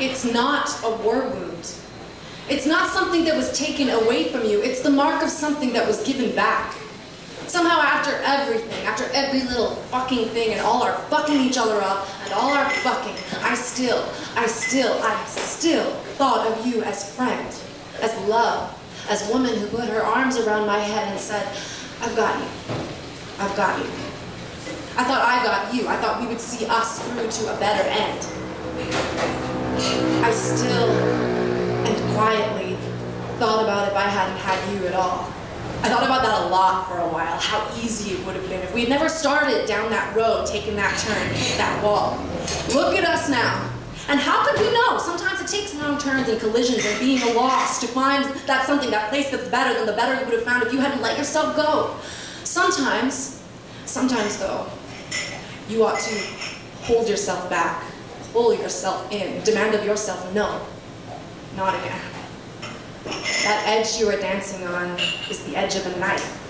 It's not a war wound. It's not something that was taken away from you. It's the mark of something that was given back. Somehow after everything, after every little fucking thing and all our fucking each other up and all our fucking, I still, I still, I still thought of you as friend, as love, as woman who put her arms around my head and said, I've got you. I've got you. I thought I got you. I thought we would see us through to a better end. I still and quietly thought about if I hadn't had you at all. I thought about that a lot for a while, how easy it would have been if we had never started down that road, taken that turn, hit that wall. Look at us now. And how could we know? Sometimes it takes long turns and collisions and being lost to find that something, that place that's better than the better you would have found if you hadn't let yourself go. Sometimes, sometimes though, you ought to hold yourself back, pull yourself in, demand of yourself, no, not again. That edge you are dancing on is the edge of a knife.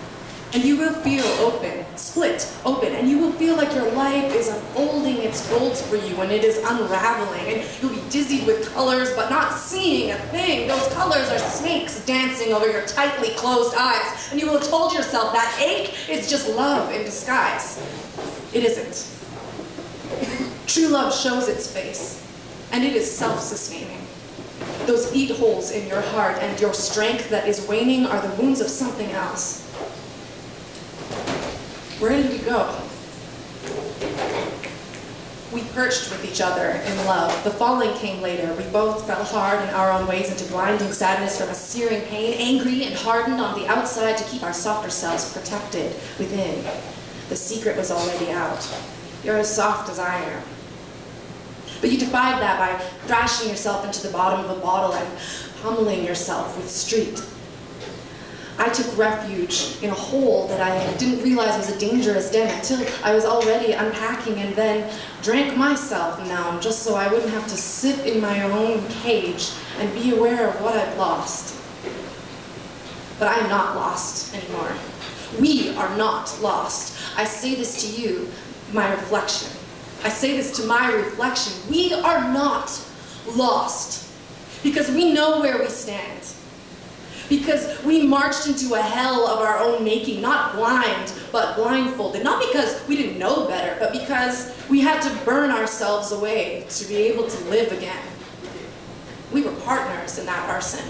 And you will feel open, split open, and you will feel like your life is unfolding its folds for you and it is unraveling. And you'll be dizzied with colors, but not seeing a thing. Those colors are snakes dancing over your tightly closed eyes. And you will have told yourself that ache is just love in disguise. It isn't. True love shows its face, and it is self-sustaining. Those eat holes in your heart and your strength that is waning are the wounds of something else. Where did we go? We perched with each other in love. The falling came later. We both fell hard in our own ways into blinding sadness from a searing pain, angry and hardened on the outside to keep our softer selves protected within. The secret was already out. You're as soft as iron. But you defied that by thrashing yourself into the bottom of a bottle and pummeling yourself with street. I took refuge in a hole that I didn't realize was a dangerous den until I was already unpacking and then drank myself numb just so I wouldn't have to sit in my own cage and be aware of what I've lost. But I am not lost anymore. We are not lost. I say this to you, my reflection. I say this to my reflection. We are not lost because we know where we stand. Because we marched into a hell of our own making, not blind, but blindfolded. Not because we didn't know better, but because we had to burn ourselves away to be able to live again. We were partners in that arson.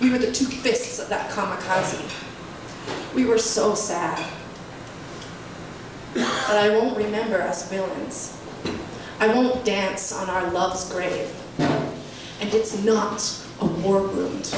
We were the two fists of that kamikaze. We were so sad. I won't remember us villains. I won't dance on our love's grave. And it's not a war wound.